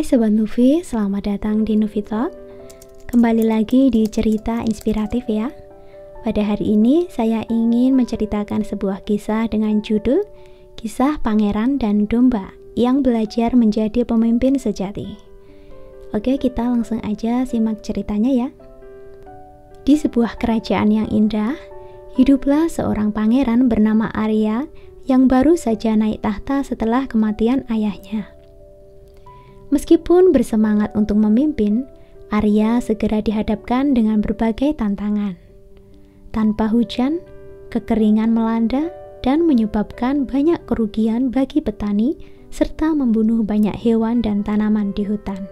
Hai Sobat Nuvi, selamat datang di Nuvi Talk. Kembali lagi di cerita inspiratif ya. Pada hari ini saya ingin menceritakan sebuah kisah dengan judul Kisah Pangeran dan Domba yang belajar menjadi pemimpin sejati. Oke kita langsung aja simak ceritanya ya. Di sebuah kerajaan yang indah Hiduplah seorang pangeran bernama Arya yang baru saja naik tahta setelah kematian ayahnya. Meskipun bersemangat untuk memimpin, Arya segera dihadapkan dengan berbagai tantangan. Tanpa hujan, kekeringan melanda dan menyebabkan banyak kerugian bagi petani serta membunuh banyak hewan dan tanaman di hutan.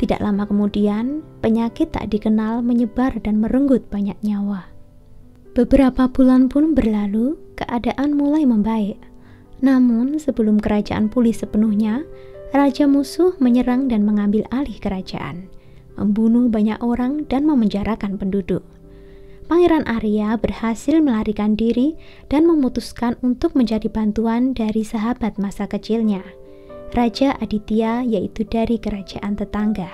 Tidak lama kemudian, penyakit tak dikenal menyebar dan merenggut banyak nyawa. Beberapa bulan pun berlalu, keadaan mulai membaik. Namun, sebelum kerajaan pulih sepenuhnya, raja musuh menyerang dan mengambil alih kerajaan, membunuh banyak orang dan memenjarakan penduduk. Pangeran Arya berhasil melarikan diri dan memutuskan untuk mencari bantuan dari sahabat masa kecilnya, Raja Aditya yaitu dari kerajaan tetangga.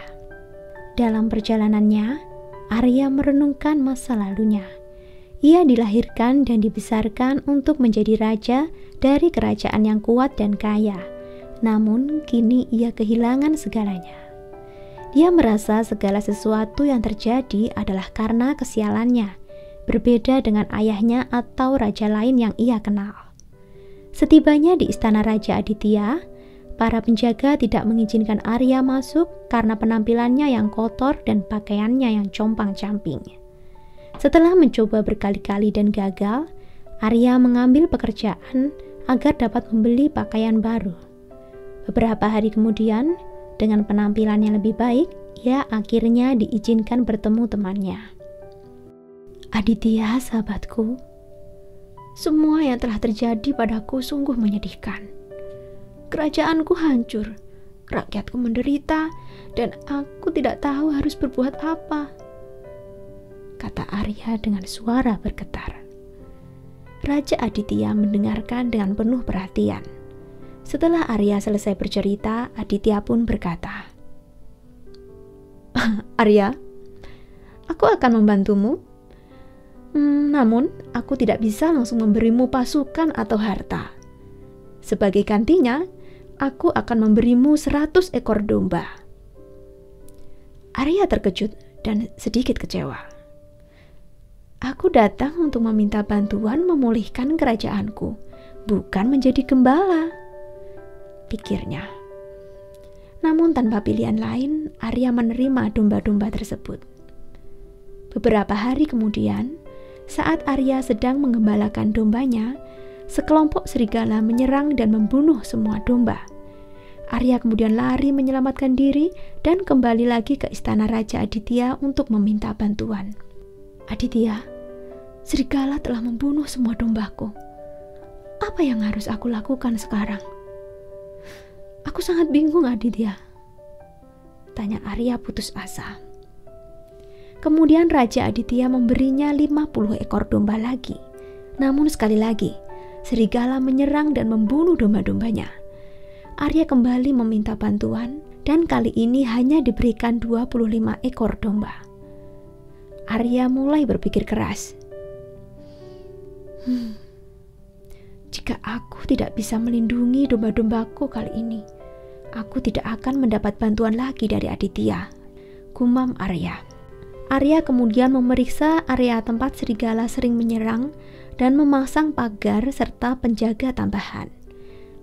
Dalam perjalanannya, Arya merenungkan masa lalunya. Ia dilahirkan dan dibesarkan untuk menjadi raja dari kerajaan yang kuat dan kaya namun kini ia kehilangan segalanya. Dia merasa segala sesuatu yang terjadi adalah karena kesialannya, berbeda dengan ayahnya atau raja lain yang ia kenal. Setibanya di istana Raja Aditya, para penjaga tidak mengizinkan Arya masuk karena penampilannya yang kotor dan pakaiannya yang compang-camping. Setelah mencoba berkali-kali dan gagal, Arya mengambil pekerjaan agar dapat membeli pakaian baru. Beberapa hari kemudian, dengan penampilan yang lebih baik, ia akhirnya diizinkan bertemu temannya. Aditya, sahabatku, semua yang telah terjadi padaku sungguh menyedihkan. Kerajaanku hancur, rakyatku menderita, dan aku tidak tahu harus berbuat apa. Kata Arya dengan suara bergetar. Raja Aditya mendengarkan dengan penuh perhatian. Setelah Arya selesai bercerita, Aditya pun berkata, Arya, aku akan membantumu. Hmm, namun, aku tidak bisa langsung memberimu pasukan atau harta. Sebagai gantinya, aku akan memberimu seratus ekor domba. Arya terkejut dan sedikit kecewa. Aku datang untuk meminta bantuan memulihkan kerajaanku, bukan menjadi gembala pikirnya. Namun tanpa pilihan lain, Arya menerima domba-domba tersebut. Beberapa hari kemudian, saat Arya sedang mengembalakan dombanya, sekelompok serigala menyerang dan membunuh semua domba. Arya kemudian lari menyelamatkan diri dan kembali lagi ke istana Raja Aditya untuk meminta bantuan. Aditya, serigala telah membunuh semua dombaku. Apa yang harus aku lakukan sekarang? Aku sangat bingung Aditya. Tanya Arya putus asa. Kemudian Raja Aditya memberinya 50 ekor domba lagi. Namun sekali lagi, serigala menyerang dan membunuh domba-dombanya. Arya kembali meminta bantuan dan kali ini hanya diberikan 25 ekor domba. Arya mulai berpikir keras. Hmm, jika aku tidak bisa melindungi domba-dombaku kali ini, aku tidak akan mendapat bantuan lagi dari Aditya. Gumam Arya. Arya kemudian memeriksa area tempat serigala sering menyerang dan memasang pagar serta penjaga tambahan.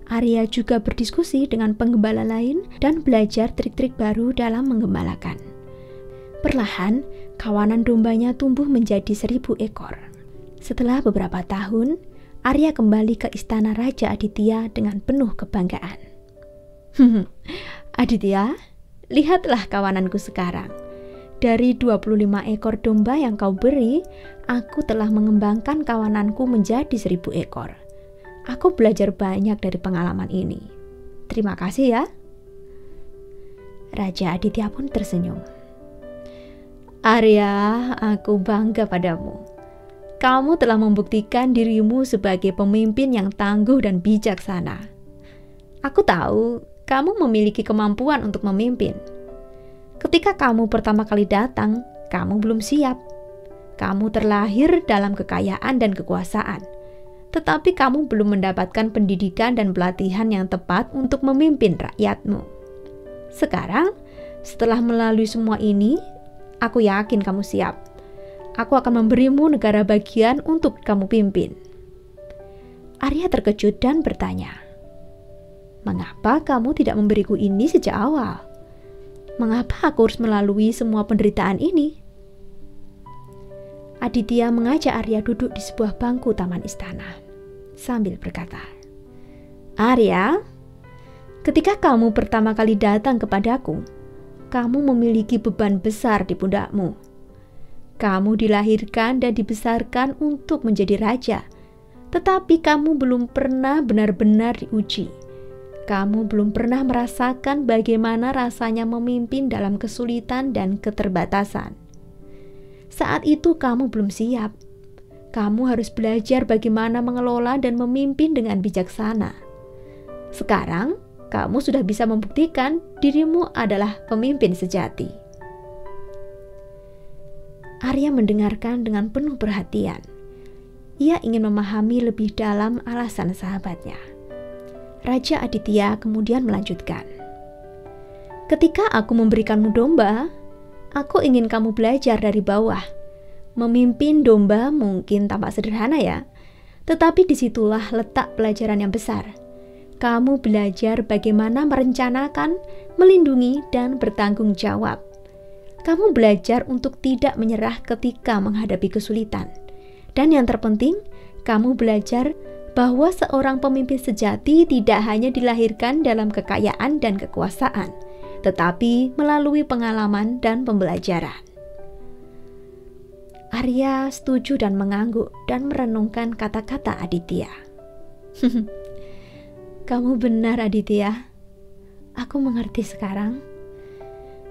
Arya juga berdiskusi dengan penggembala lain dan belajar trik-trik baru dalam menggembalakan. Perlahan, kawanan dombanya tumbuh menjadi seribu ekor. Setelah beberapa tahun, Arya kembali ke istana Raja Aditya dengan penuh kebanggaan. Aditya, lihatlah kawananku sekarang. Dari 25 ekor domba yang kau beri, aku telah mengembangkan kawananku menjadi seribu ekor. Aku belajar banyak dari pengalaman ini. Terima kasih ya. Raja Aditya pun tersenyum. Arya, aku bangga padamu. Kamu telah membuktikan dirimu sebagai pemimpin yang tangguh dan bijaksana. Aku tahu kamu memiliki kemampuan untuk memimpin. Ketika kamu pertama kali datang, kamu belum siap. Kamu terlahir dalam kekayaan dan kekuasaan, tetapi kamu belum mendapatkan pendidikan dan pelatihan yang tepat untuk memimpin rakyatmu. Sekarang, setelah melalui semua ini, aku yakin kamu siap. Aku akan memberimu negara bagian untuk kamu pimpin. Arya terkejut dan bertanya, "Mengapa kamu tidak memberiku ini sejak awal? Mengapa aku harus melalui semua penderitaan ini?" Aditya mengajak Arya duduk di sebuah bangku taman istana sambil berkata, "Arya, ketika kamu pertama kali datang kepadaku, kamu memiliki beban besar di pundakmu. Kamu dilahirkan dan dibesarkan untuk menjadi raja, tetapi kamu belum pernah benar-benar diuji. Kamu belum pernah merasakan bagaimana rasanya memimpin dalam kesulitan dan keterbatasan. Saat itu kamu belum siap. Kamu harus belajar bagaimana mengelola dan memimpin dengan bijaksana. Sekarang, kamu sudah bisa membuktikan dirimu adalah pemimpin sejati. Arya mendengarkan dengan penuh perhatian. Ia ingin memahami lebih dalam alasan sahabatnya. Raja Aditya kemudian melanjutkan, "Ketika aku memberikanmu domba, Aku ingin kamu belajar dari bawah. Memimpin domba mungkin tampak sederhana ya, tetapi di situlah letak pelajaran yang besar. Kamu belajar bagaimana merencanakan, melindungi, dan bertanggung jawab. Kamu belajar untuk tidak menyerah ketika menghadapi kesulitan. Dan yang terpenting, kamu belajar bahwa seorang pemimpin sejati tidak hanya dilahirkan dalam kekayaan dan kekuasaan, tetapi melalui pengalaman dan pembelajaran. Arya setuju dan mengangguk dan merenungkan kata-kata Aditya. Kamu benar Aditya. Aku mengerti sekarang.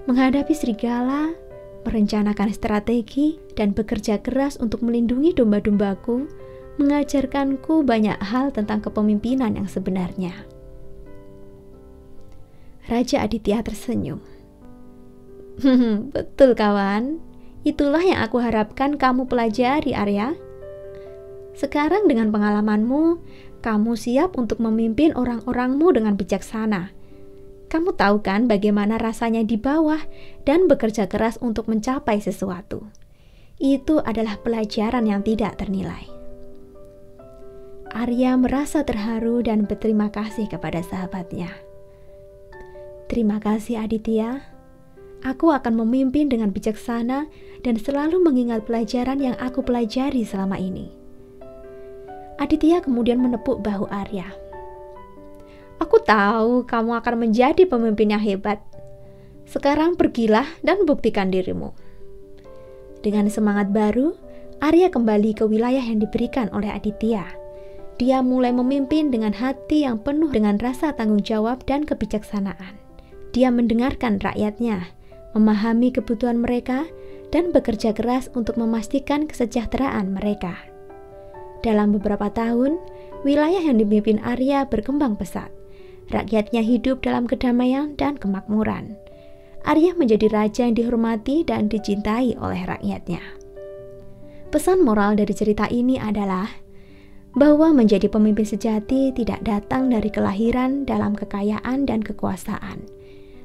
Menghadapi serigala, merencanakan strategi, dan bekerja keras untuk melindungi domba-dombaku mengajarkanku banyak hal tentang kepemimpinan yang sebenarnya. Raja Aditya tersenyum. Betul kawan, itulah yang aku harapkan kamu pelajari Arya. Sekarang dengan pengalamanmu, kamu siap untuk memimpin orang-orangmu dengan bijaksana. Kamu tahu kan bagaimana rasanya di bawah dan bekerja keras untuk mencapai sesuatu. Itu adalah pelajaran yang tidak ternilai. Arya merasa terharu dan berterima kasih kepada sahabatnya. Terima kasih Aditya. Aku akan memimpin dengan bijaksana dan selalu mengingat pelajaran yang aku pelajari selama ini. Aditya kemudian menepuk bahu Arya. Aku tahu kamu akan menjadi pemimpin yang hebat. Sekarang pergilah dan buktikan dirimu. Dengan semangat baru, Arya kembali ke wilayah yang diberikan oleh Aditya. Dia mulai memimpin dengan hati yang penuh dengan rasa tanggung jawab dan kebijaksanaan. Dia mendengarkan rakyatnya, memahami kebutuhan mereka, dan bekerja keras untuk memastikan kesejahteraan mereka. Dalam beberapa tahun, wilayah yang dipimpin Arya berkembang pesat. Rakyatnya hidup dalam kedamaian dan kemakmuran. Arya menjadi raja yang dihormati dan dicintai oleh rakyatnya. Pesan moral dari cerita ini adalah bahwa menjadi pemimpin sejati tidak datang dari kelahiran dalam kekayaan dan kekuasaan,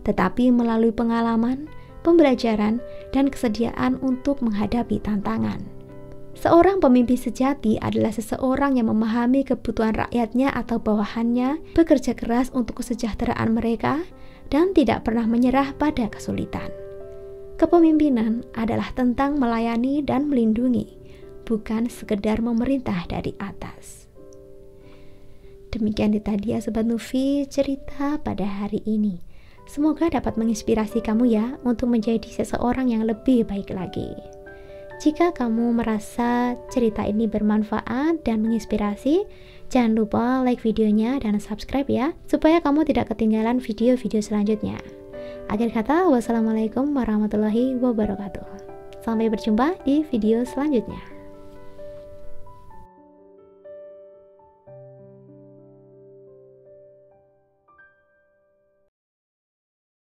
tetapi melalui pengalaman, pembelajaran, dan kesediaan untuk menghadapi tantangan. Seorang pemimpin sejati adalah seseorang yang memahami kebutuhan rakyatnya atau bawahannya, bekerja keras untuk kesejahteraan mereka, dan tidak pernah menyerah pada kesulitan. Kepemimpinan adalah tentang melayani dan melindungi, bukan sekedar memerintah dari atas. Demikian tadi ya Sobat Nufi cerita pada hari ini. Semoga dapat menginspirasi kamu ya untuk menjadi seseorang yang lebih baik lagi. Jika kamu merasa cerita ini bermanfaat dan menginspirasi, jangan lupa like videonya dan subscribe ya, supaya kamu tidak ketinggalan video-video selanjutnya. Akhir kata, wassalamualaikum warahmatullahi wabarakatuh. Sampai berjumpa di video selanjutnya.